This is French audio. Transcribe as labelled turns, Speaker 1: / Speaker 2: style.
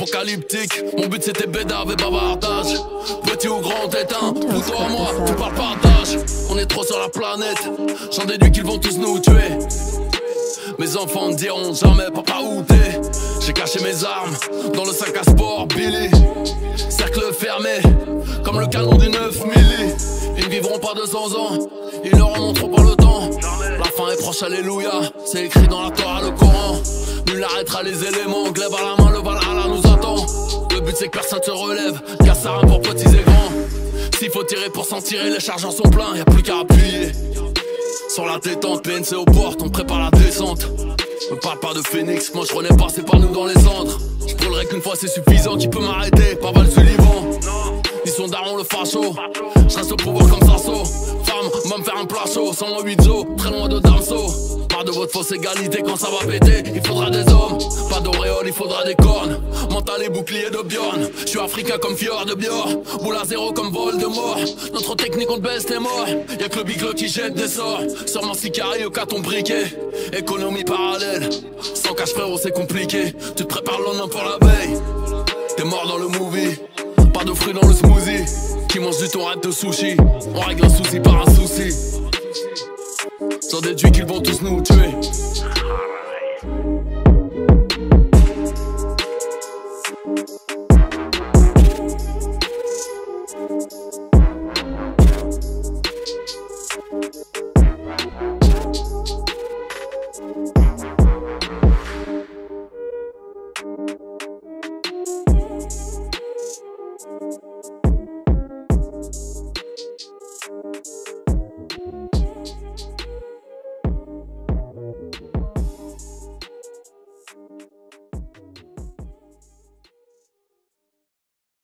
Speaker 1: apocalyptique. Mon but c'était bédave et bavardage. Petit ou grand éteint, ou toi moi, tu parles partage. On est trop sur la planète, j'en déduis qu'ils vont tous nous tuer. Mes enfants ne diront jamais papa où t'es. J'ai caché mes armes dans le sac à sport Billy. Cercle fermé, comme le canon du 9 milli. Ils vivront pas 200 ans, ils leur en pour le temps. La fin est proche, alléluia. C'est écrit dans la Torah, le Coran. Nul n'arrêtera les éléments. Glaive à la main, le Valhalla nous attend. Le but c'est que personne se relève. Cassara pour petits et grands. S'il faut tirer pour s'en tirer, les chargeurs sont pleins, y a plus qu'à appuyer. Sur la détente, PNC aux portes, on prépare la descente. Me parle pas de Phoenix, moi je pas, c'est pas nous dans les centres. Je brûlerai qu'une fois c'est suffisant, qui peut m'arrêter? Pas Val Sullivan. Ils sont darons le facho. Je reste au pouvoir comme Sasso. Femme, va me faire un plat chaud. Sans mon 8 zo, très loin de votre fausse égalité quand ça va péter. Il faudra des hommes, pas d'auréole, il faudra des cornes. Mental et bouclier de Bjorn. Je suis africain comme Fior de Bior. Boule à zéro comme vol de mort. Notre technique, on te baisse tes morts. Y'a que le biglo qui jette des sorts. Sur mon carré au ton briquet. Économie parallèle. Sans cash frérot, c'est compliqué. Tu te prépares le lendemain pour la veille. T'es mort dans le movie. Pas de fruits dans le smoothie. Qui mange du thon, de sushi. On règle un souci par un souci. qu'ils vont tous nous tuer.